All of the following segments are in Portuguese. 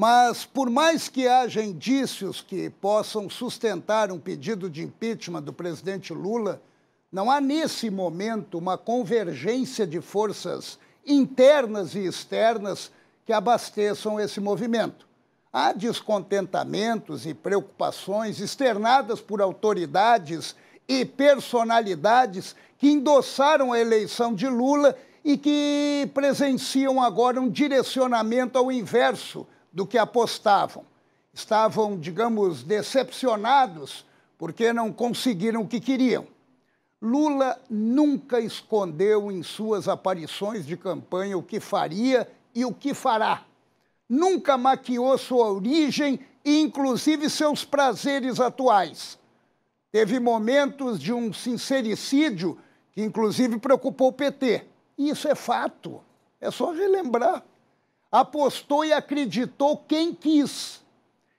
Mas, por mais que haja indícios que possam sustentar um pedido de impeachment do presidente Lula, não há nesse momento uma convergência de forças internas e externas que abasteçam esse movimento. Há descontentamentos e preocupações externadas por autoridades e personalidades que endossaram a eleição de Lula e que presenciam agora um direcionamento ao inverso do que apostavam. Estavam, digamos, decepcionados porque não conseguiram o que queriam. Lula nunca escondeu em suas aparições de campanha o que faria e o que fará. Nunca maquiou sua origem e, inclusive, seus prazeres atuais. Teve momentos de um sincericídio que, inclusive, preocupou o PT. Isso é fato. É só relembrar. Apostou e acreditou quem quis.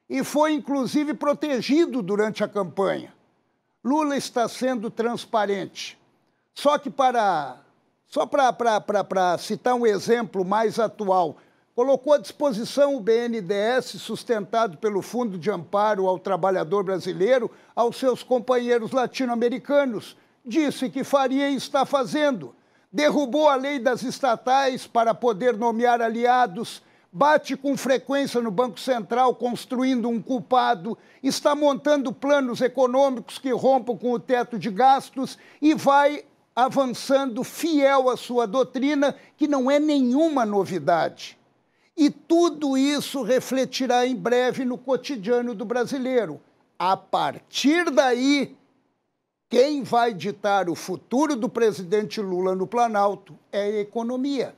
E foi, inclusive, protegido durante a campanha. Lula está sendo transparente. Só que para. Só para citar um exemplo mais atual, colocou à disposição o BNDES, sustentado pelo Fundo de Amparo ao Trabalhador Brasileiro, aos seus companheiros latino-americanos. Disse que faria e está fazendo. Derrubou a lei das estatais para poder nomear aliados, bate com frequência no Banco Central construindo um culpado, está montando planos econômicos que rompam com o teto de gastos e vai avançando fiel à sua doutrina, que não é nenhuma novidade. E tudo isso refletirá em breve no cotidiano do brasileiro. A partir daí, quem vai ditar o futuro do presidente Lula no Planalto é a economia,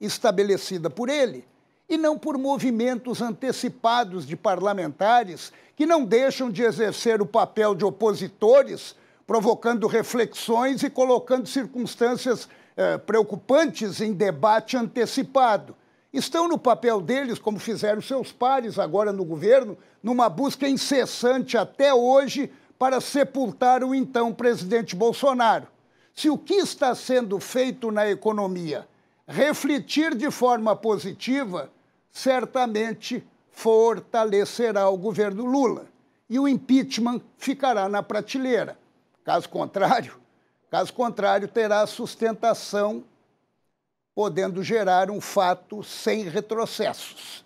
estabelecida por ele, e não por movimentos antecipados de parlamentares que não deixam de exercer o papel de opositores, provocando reflexões e colocando circunstâncias eh, preocupantes em debate antecipado. Estão no papel deles, como fizeram seus pares agora no governo, numa busca incessante até hoje para sepultar o então presidente Bolsonaro. Se o que está sendo feito na economia refletir de forma positiva, certamente fortalecerá o governo Lula e o impeachment ficará na prateleira. Caso contrário, caso contrário terá sustentação podendo gerar um fato sem retrocessos.